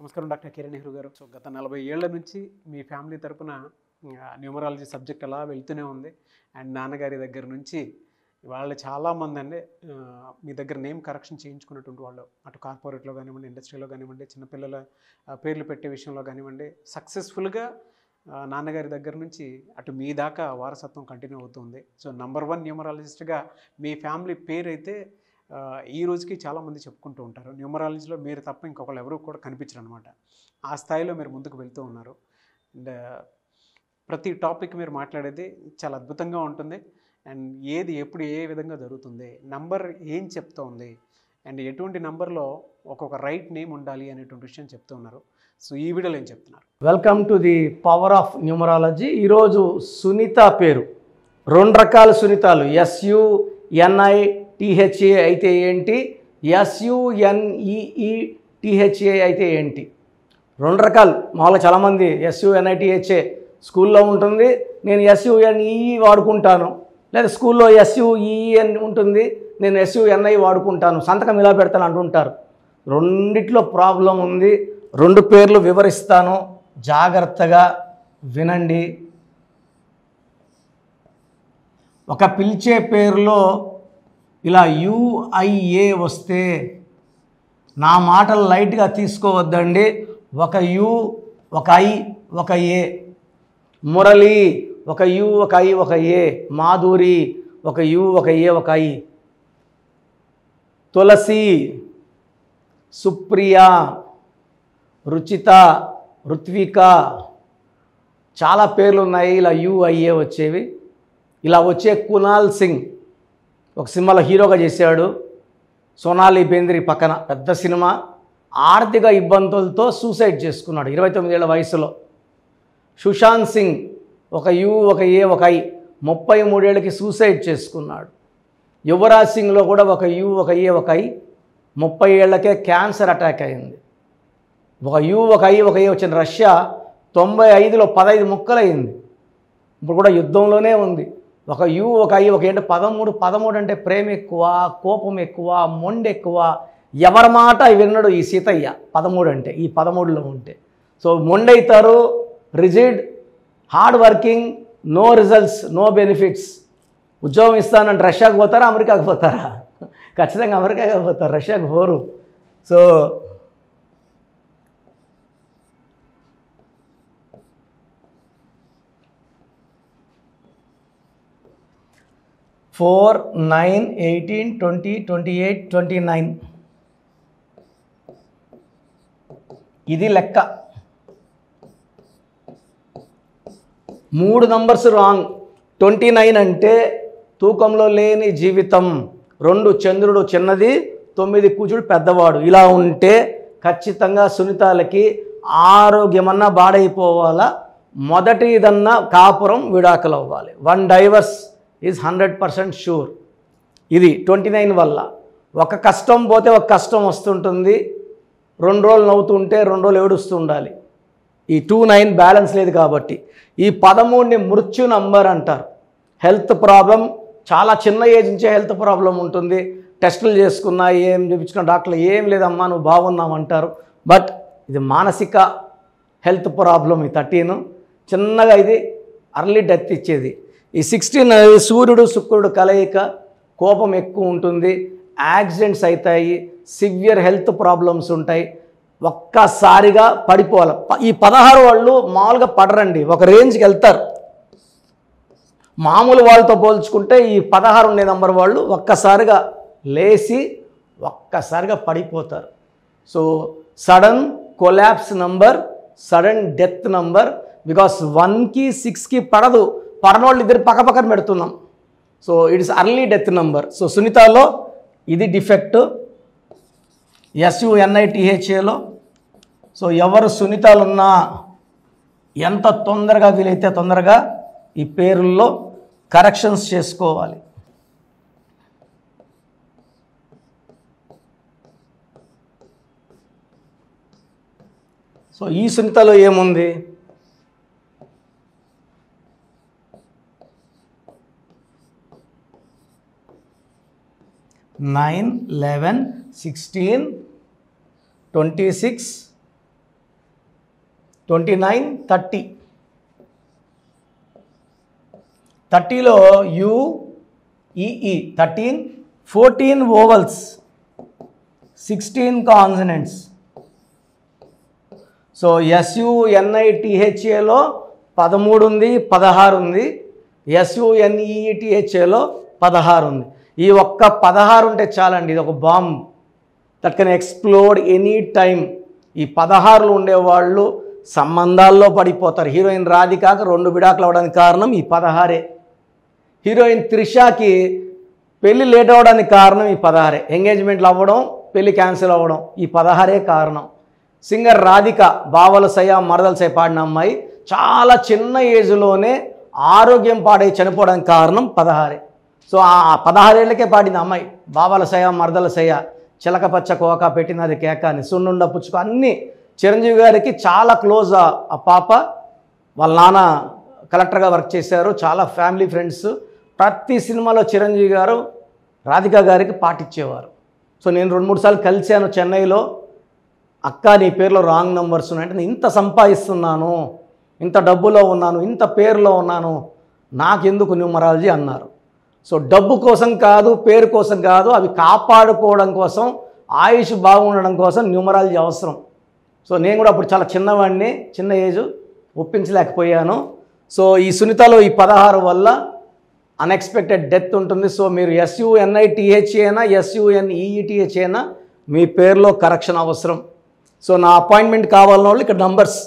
నమస్కారం డాక్టర్ కిరణ్ నెహ్రూ గారు. సో గత నలభై ఏళ్ళ నుంచి మీ ఫ్యామిలీ తరపున న్యూమరాలజీ సబ్జెక్ట్ అలా వెళ్తూనే ఉంది. అండ్ నాన్నగారి దగ్గర నుంచి వాళ్ళు చాలామంది అండి మీ దగ్గర నేమ్ కరెక్షన్ చేయించుకున్నటువంటి వాళ్ళు. అటు కార్పొరేట్లో కానివ్వండి ఇండస్ట్రీలో కానివ్వండి చిన్నపిల్లల పేర్లు పెట్టే విషయంలో కానివ్వండి సక్సెస్ఫుల్గా నాన్నగారి దగ్గర నుంచి అటు మీ దాకా వారసత్వం కంటిన్యూ అవుతుంది సో నంబర్ వన్ న్యూమరాలజిస్ట్గా మీ ఫ్యామిలీ పేరు అయితే ఈ రోజుకి చాలామంది చెప్పుకుంటూ ఉంటారు. న్యూమరాలజీలో మీరు తప్ప ఇంకొకరు ఎవరు కూడా కనిపించరు అనమాట ఆ స్థాయిలో మీరు ముందుకు వెళ్తూ ఉన్నారు. అండ్ ప్రతి టాపిక్ మీరు మాట్లాడేది చాలా అద్భుతంగా ఉంటుంది. అండ్ ఏది ఎప్పుడు ఏ విధంగా జరుగుతుంది నంబర్ ఏం చెప్తోంది అండ్ ఎటువంటి నంబర్లో ఒక్కొక్క రైట్ నేమ్ ఉండాలి అనేటువంటి విషయం చెప్తూ ఉన్నారు. సో ఈ వీడియోలో ఏం చెప్తున్నారు? Welcome to the power of numerology ఈరోజు సునీత పేరు. రెండు రకాల సునీతాలు. ఎస్యుఎన్ఐ టిహెచ్ఏ అయితే ఏంటి? ఎస్యుఎన్ఈఈ టిహెచ్ఏ అయితే ఏంటి? రెండు రకాలు. మామూలుగా చాలామంది ఎస్యుఎన్ఐటిహెచ్ఏ స్కూల్లో ఉంటుంది నేను ఎస్యుఎన్ఈఈ వాడుకుంటాను. లేదా స్కూల్లో ఎస్యుఈఎన్ ఉంటుంది నేను ఎస్యుఎన్ఐ వాడుకుంటాను. సంతకం ఇలా పెడతాను అంటుంటారు. రెండిట్లో ప్రాబ్లం ఉంది. రెండు పేర్లు వివరిస్తాను. జాగ్రత్తగా వినండి. ఒక పిలిచే పేరులో ఇలా యుఐఏ వస్తే నా మాటలు లైట్గా తీసుకోవద్దండి. ఒక యు ఒక ఐ ఒక ఏ. మురళి ఒక యు ఒక ఐ ఒక ఏ. మాధురి ఒక యు ఒక ఏ ఒక ఐ. తులసి సుప్రియ రుచిత రుత్విక చాలా పేర్లు ఉన్నాయి ఇలా యుఐఏ వచ్చేవి. ఇలా వచ్చే కునాల్ సింగ్. ఒక సినిమాలో హీరోగా చేశాడు. సోనాలి బేంద్రి పక్కన పెద్ద సినిమా. ఆర్థిక ఇబ్బందులతో సూసైడ్ చేసుకున్నాడు ఇరవై తొమ్మిదేళ్ళ వయసులో. సుశాంత్ సింగ్ ఒక యు ఒక ఏ ఒక ఐ ముప్పై మూడేళ్ళకి సూసైడ్ చేసుకున్నాడు. యువరాజ్ సింగ్లో కూడా ఒక యు ఒక ఏ ఒక ఐ ముప్పై ఏళ్ళకే క్యాన్సర్ అటాక్ అయింది. ఒక యు ఒక ఐ ఒక ఏ వచ్చిన రష్యా తొంభై ఐదులో పదహైదు ముక్కలైంది. ఇప్పుడు కూడా యుద్ధంలోనే ఉంది. ఒక యు ఒక ఐ ఒక ఏంటి పదమూడు పదమూడు అంటే ప్రేమ ఎక్కువ కోపం ఎక్కువ మొండి ఎక్కువ. ఎవరి మాట విన్నాడు ఈ సీతయ్య. పదమూడు అంటే ఈ పదమూడులో ఉంటే. So మొండైతారు rigid hard working no results no benefits. ఉద్యోగం ఇస్తానంటే రష్యాకు పోతారా అమెరికాకు పోతారా? ఖచ్చితంగా అమెరికాకి పోతారు రష్యాకు పోరు. So four nine eighteen twenty twenty eight twenty nine. ఇది లెక్క. మూడు నంబర్స్ రాంగ్. ట్వంటీ నైన్ అంటే తూకంలో లేని జీవితం. రెండు చంద్రుడు చిన్నది తొమ్మిది కూచుడు పెద్దవాడు. ఇలా ఉంటే ఖచ్చితంగా సునీతాలకి ఆరోగ్యమన్నా బాడైపోవాలా. మొదటిదన్నా కాపురం విడాకులు అవ్వాలి one divorce. Is hundred percent sure ఇది ట్వంటీ నైన్ వల్ల. ఒక కష్టం పోతే ఒక కష్టం వస్తుంటుంది. రెండు రోజులు నవ్వుతుంటే రెండు రోజులు ఏడుస్తూ ఉండాలి. ఈ టూ నైన్ బ్యాలెన్స్ లేదు కాబట్టి. ఈ పదమూడుని మృత్యు నంబర్ అంటారు. హెల్త్ ప్రాబ్లం చాలా చిన్న ఏజ్ నుంచే హెల్త్ ప్రాబ్లం ఉంటుంది. టెస్టులు చేసుకున్నా ఏం చూపించుకున్నా డాక్టర్లు ఏం లేదమ్మా నువ్వు బాగున్నావు అంటారు. బట్ ఇది మానసిక హెల్త్ ప్రాబ్లం ఈ థర్టీన్ చిన్నగా ఇది అర్లీ డెత్ ఇచ్చేది. ఈ సిక్స్టీన్ సూర్యుడు శుక్రుడు కలయిక. కోపం ఎక్కువ ఉంటుంది. యాక్సిడెంట్స్ అవుతాయి. సివియర్ హెల్త్ ప్రాబ్లమ్స్ ఉంటాయి. ఒక్కసారిగా పడిపోవాలి. ఈ పదహారు వాళ్ళు మామూలుగా పడరండి. ఒక రేంజ్కి వెళ్తారు. మామూలు వాళ్ళతో పోల్చుకుంటే ఈ పదహారు ఉండే నంబర్ వాళ్ళు ఒక్కసారిగా లేచి ఒక్కసారిగా పడిపోతారు. So sudden collapse number sudden death number because వన్కి సిక్స్కి పడదు. పరనోళ్ళు ఇద్దరు పక్క పక్కన పెడుతున్నాం. So it's early death number so సునీతాలో ఇది డిఫెక్ట్ ఎస్యుఎన్ఐటిహెచ్ఏలో సో ఎవరు సునీతలున్నా ఎంత తొందరగా వీలైతే తొందరగా ఈ పేరుల్లో కరెక్షన్స్ చేసుకోవాలి. సో ఈ సునీతలో ఏముంది? Nine eleven sixteen twenty six twenty nine thirty. థర్టీలో U E E thirteen fourteen vowels sixteen consonants. So ఎస్యుఎన్ఐటిహెచ్ఏలో పదమూడు ఉంది పదహారు ఉంది. ఎస్యుఎన్ఈటిహెచ్ఏలో పదహారు ఉంది. ఈ ఒక్క పదహారు ఉంటే చాలండి ఇది ఒక bomb. That can explode any time ఈ పదహారులు ఉండేవాళ్ళు సంబంధాల్లో పడిపోతారు. హీరోయిన్ రాధికాక రెండు విడాకులు అవ్వడానికి కారణం ఈ పదహారే. హీరోయిన్ త్రిషాకి పెళ్ళి లేట్ అవ్వడానికి కారణం ఈ పదహారే. ఎంగేజ్మెంట్లు అవ్వడం పెళ్ళి క్యాన్సిల్ అవ్వడం ఈ పదహారే కారణం. సింగర్ రాధిక బావల సయ మరదల సయ పాడిన అమ్మాయి చాలా చిన్న ఏజ్లోనే ఆరోగ్యం పాడై చనిపోవడానికి కారణం పదహారే. సో ఆ పదహారేళ్ళకే పాడింది అమ్మాయి. బావల సయ మరదల సయ చిలక పచ్చ కోక పెట్టినది కేక అని సున్నుండ పుచ్చుక అన్నీ చిరంజీవి గారికి చాలా క్లోజ్ ఆ ఆ పాప. వాళ్ళ నాన్న కలెక్టర్గా వర్క్ చేశారు చాలా ఫ్యామిలీ ఫ్రెండ్స్. ప్రతి సినిమాలో చిరంజీవి గారు రాధిక గారికి పాటించేవారు సో నేను రెండు మూడు సార్లు కలిశాను చెన్నైలో. అక్క నీ పేరులో రాంగ్ నెంబర్స్ ఉన్నాయంటే నేను ఇంత సంపాదిస్తున్నాను ఇంత డబ్బులో ఉన్నాను ఇంత పేరులో ఉన్నాను నాకెందుకు న్యూమరాలజీ అన్నారు. సో డబ్బు కోసం కాదు పేరు కోసం కాదు అవి కాపాడుకోవడం కోసం ఆయుష్ బాగుండడం కోసం న్యూమరాలజీ అవసరం. సో నేను కూడా అప్పుడు చాలా చిన్నవాడిని చిన్న ఏజ్ ఒప్పించలేకపోయాను. సో ఈ సునీతలో ఈ పదహారు వల్ల అన్ఎక్స్పెక్టెడ్ డెత్ ఉంటుంది. సో మీరు ఎస్యుఎన్ఐటిహెచ్ అయినా ఎస్యుఎన్ఈఈటిహెచ్ అయినా మీ పేరులో కరెక్షన్ అవసరం. సో నా అపాయింట్మెంట్ కావాలన్న వాళ్ళు ఇక్కడ numbers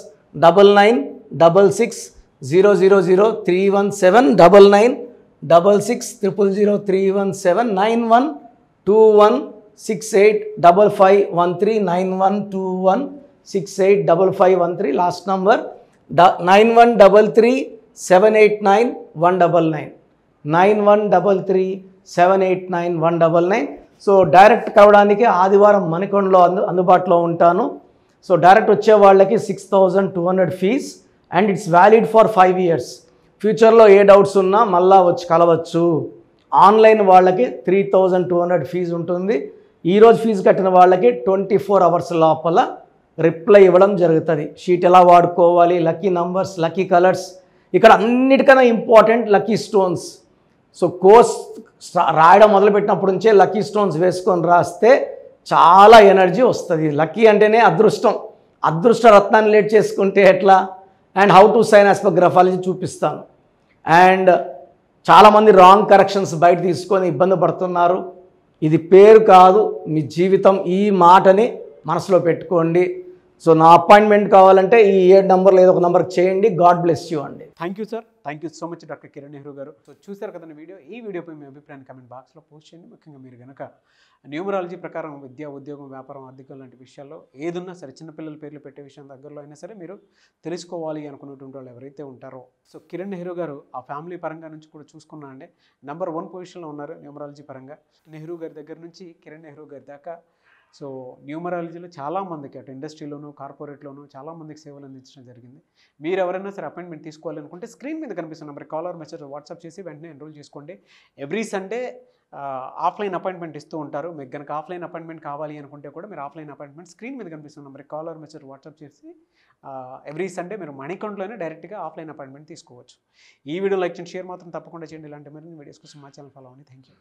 double nine double six zero zero zero three one seven double nine double six triple zero three one seven nine one two one six eight double five one three nine one two one six eight double five one three. Last number the nine one double three seven eight nine one double nine. Nine one double three seven eight nine one double nine. So direct కావడానికి ఆదివారం మణికొండలో అందు అందుబాటులో ఉంటాను. So direct వచ్చే వాళ్ళకి six thousand two hundred fees and it's valid for five years ఫ్యూచర్లో ఏ doubts ఉన్నా మళ్ళా వచ్చి కలవచ్చు. ఆన్లైన్ వాళ్ళకి three thousand two hundred fee ఉంటుంది. ఈరోజు ఫీజు కట్టిన వాళ్ళకి ట్వంటీ ఫోర్ అవర్స్ లోపల రిప్లై ఇవ్వడం జరుగుతుంది. షీట్ ఎలా వాడుకోవాలి లక్కీ నంబర్స్ లక్కీ కలర్స్ ఇక్కడ అన్నిటికన్నా important lucky stones. So course రాయడం మొదలుపెట్టినప్పటి నుంచే లక్కీ స్టోన్స్ వేసుకొని రాస్తే చాలా ఎనర్జీ వస్తుంది. లక్కీ అంటేనే అదృష్టం. అదృష్ట రత్నాన్ని లేట్ చేసుకుంటే ఎట్లా? And how to sign as per graphology చూపిస్తాను. అండ్ చాలామంది రాంగ్ కరెక్షన్స్ బయట తీసుకొని ఇబ్బంది పడుతున్నారు. ఇది పేరు కాదు మీ జీవితం ఈ మాటని మనసులో పెట్టుకోండి. సో నా అపాయింట్మెంట్ కావాలంటే ఈ ఏడు నెంబర్లో ఏదో ఒక నెంబర్కి చేయండి. గాడ్ బ్లెస్ యూ అండి. Thank you sir thank you so much doctor Kiran Nehru గారు. సో చూశారు కదండి వీడియో? ఈ వీడియోపై మీ అభిప్రాయాన్ని కమెంట్ బాక్స్లో పోస్ట్ చేయండి. ముఖ్యంగా మీరు కనుక న్యూమరాలజీ ప్రకారం విద్య ఉద్యోగం వ్యాపారం ఆర్థికం లాంటి విషయాల్లో ఏదున్నా సరే చిన్నపిల్లల పేర్లు పెట్టే విషయం దగ్గరలో అయినా సరే మీరు తెలుసుకోవాలి అనుకున్నటువంటి వాళ్ళు ఎవరైతే ఉంటారో. సో కిరణ్ నెహ్రూ గారు ఆ ఫ్యామిలీ పరంగా నుంచి కూడా చూసుకున్నా అండి. నెంబర్ వన్ పొజిషన్లో ఉన్నారు న్యూమరాలజీ పరంగా. నెహ్రూ గారి దగ్గర నుంచి కిరణ్ నెహ్రూ గారి దాకా సో న్యూమరాలజీలో చాలామందికి అటు ఇండస్ట్రీలోనూ కార్పొరేట్లోనూ చాలామందికి సేవలు అందించడం జరిగింది. మీరు ఎవరైనా సరే అపాయింట్మెంట్ తీసుకోవాలనుకుంటే స్క్రీన్ మీద కనిపిస్తున్న నెంబర్ కాలర్ మెసేజ్ వాట్సాప్ చేసి వెంటనే ఎన్రోల్ చేసుకోండి. ఎవ్రీ సండే ఆఫ్లైన్ అపాయింట్మెంట్ ఇస్తూ ఉంటారు. మీకు కనుక ఆఫ్లైన్ అపాయింట్మెంట్ కావాలి అనుకుంటే కూడా మీరు ఆఫ్లైన్ అపాయింట్మెంట్ స్క్రీన్ మీద కనిపిస్తున్న నెంబర్ కాలర్ మెసేజ్ వాట్సాప్ చేసి ఎవ్రీ సండే మీరు మణికొండలోనే డైరెక్ట్గా ఆఫ్లైన్ అపాయింట్మెంట్ తీసుకోవచ్చు. ఈ వీడియో లైక్ చేయండి షేర్ మాత్రం తప్పకుండా చేయండి. ఇలాంటి మరిన్ని వీడియోస్ కోసం మా ఛానల్ ఫాలో అవ్వండి. Thank you